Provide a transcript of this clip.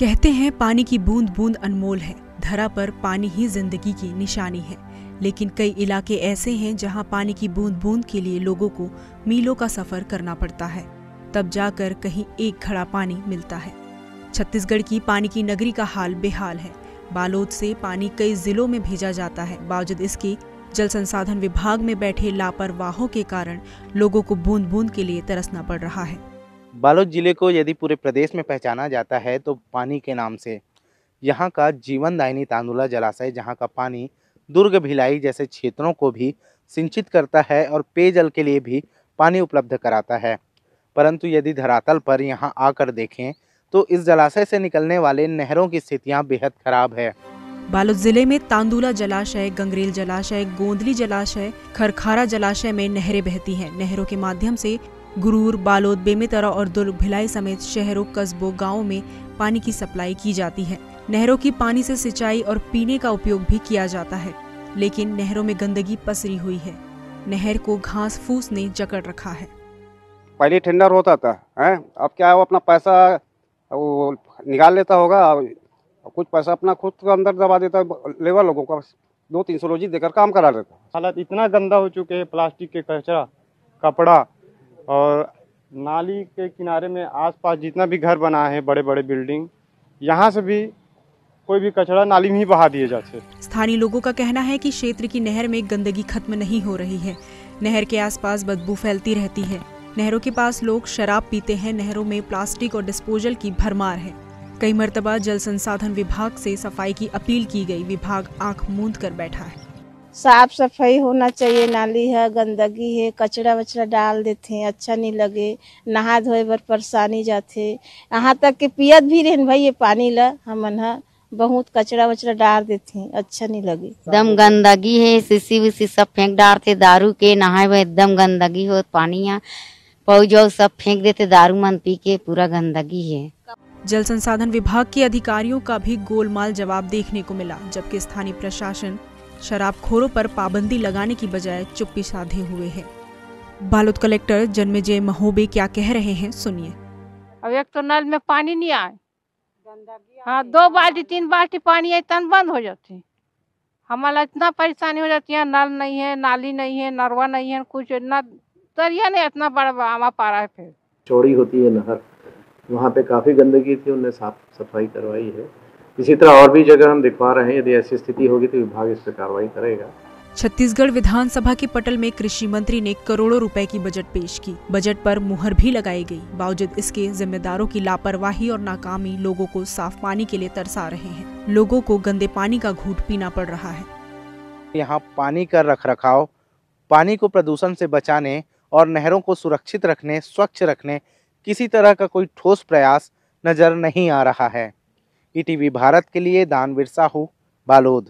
कहते हैं, पानी की बूंद बूंद अनमोल है। धरा पर पानी ही ज़िंदगी की निशानी है। लेकिन कई इलाके ऐसे हैं जहाँ पानी की बूंद बूंद के लिए लोगों को मीलों का सफ़र करना पड़ता है। तब जाकर कहीं एक घड़ा पानी मिलता है। छत्तीसगढ़ की पानी की नगरी का हाल बेहाल है। बालोद से पानी कई जिलों में भेजा जाता है। बावजूद इसके, जल संसाधन विभाग में बैठे लापरवाहों के कारण लोगों को बूंद बूंद के लिए तरसना पड़ रहा है। बालोद ज़िले को यदि पूरे प्रदेश में पहचाना जाता है तो पानी के नाम से यहाँ का जीवनदायिनी तांदुला जलाशय, जहाँ का पानी दुर्ग भिलाई जैसे क्षेत्रों को भी सिंचित करता है और पेयजल के लिए भी पानी उपलब्ध कराता है। परंतु यदि धरातल पर यहाँ आकर देखें तो इस जलाशय से निकलने वाले नहरों की स्थितियाँ बेहद खराब है। बालोद ज़िले में तांदुला जलाशय, गंगरेल जलाशय, गोंदली जलाशय, खरखारा जलाशय में नहरें बहती हैं। नहरों के माध्यम से गुरूर बालोद बेमेतरा और दुर्ग भिलाई समेत शहरों कस्बों गाँवों में पानी की सप्लाई की जाती है। नहरों की पानी से सिंचाई और पीने का उपयोग भी किया जाता है लेकिन नहरों में गंदगी पसरी हुई है। नहर को घास फूस ने जकड़ रखा है। पहले टेंडर होता था हैं? अब क्या है वो अपना पैसा वो निकाल लेता होगा? और कुछ पैसा अपना खुद का अंदर दबा देता है लेबर लोगों का दो तीन सौ रोजी देकर काम करा लेता। हालत इतना गंदा हो चुके हैं प्लास्टिक के कचरा कपड़ा और नाली के किनारे में आसपास जितना भी घर बना है बड़े बड़े बिल्डिंग, यहाँ से भी कोई भी कचरा नाली में ही बहा दिए जाते स्थानीय लोगों का कहना है कि क्षेत्र की नहर में गंदगी खत्म नहीं हो रही है। नहर के आसपास बदबू फैलती रहती है। नहरों के पास लोग शराब पीते हैं। नहरों में प्लास्टिक और डिस्पोजल की भरमार है। कई मरतबा जल संसाधन विभाग से सफ़ाई की अपील की गई। विभाग आँख मूंद कर बैठा है। साफ़ सफ़ाई होना चाहिए। नाली है गंदगी है कचरा वचरा डाल देते हैं अच्छा नहीं लगे। नहा धोए बर परेशानी जाते। यहाँ तक के पियत भी रहन भाई ये पानी ला हमन हा बहुत कचरा वचरा डाल देते हैं अच्छा नहीं लगे। एकदम गंदगी है सीसी उसी सब फेंक डालते दारू के नहाए हुए एकदम गंदगी हो पानी यहाँ पौजो सब फेंक देते दारू मन पी के पूरा गंदगी है। जल संसाधन विभाग के अधिकारियों का भी गोलमाल जवाब देखने को मिला जबकि स्थानीय प्रशासन शराबखोरों पर पाबंदी लगाने की बजाय चुप्पी साधे हुए है। बालोद कलेक्टर जन्मेजय महोबे क्या कह रहे हैं सुनिए। अब एक तो नल में पानी नहीं आए। हाँ दो बाल्टी तीन बाल्टी पानी आई तन बंद हो जाती। हमारा इतना परेशानी हो जाती है नल नहीं है नाली नहीं है नरवा नहीं है कुछ इतना दरिया नहीं इतना बड़ा आमा पा रहा है फिर। चौड़ी होती है नहर। वहाँ पे काफ़ी गंदगी थी उनने साफ़ सफ़ाई करवाई है। इसी तरह और भी जगह हम दिखवा रहे हैं। यदि ऐसी स्थिति होगी तो विभाग इस पर कार्रवाई करेगा। छत्तीसगढ़ विधानसभा के पटल में कृषि मंत्री ने करोड़ों रुपए की बजट पेश की। बजट पर मुहर भी लगाई गई। बावजूद इसके जिम्मेदारों की लापरवाही और नाकामी लोगों को साफ़ पानी के लिए तरसा रहे हैं। लोगों को गंदे पानी का घूट पीना पड़ रहा है। यहाँ पानी का रख रखाव पानी को प्रदूषण से बचाने और नहरों को सुरक्षित रखने स्वच्छ रखने किसी तरह का कोई ठोस प्रयास नज़र नहीं आ रहा है। ईटीवी भारत के लिए दान दानवीर साहू बालोद।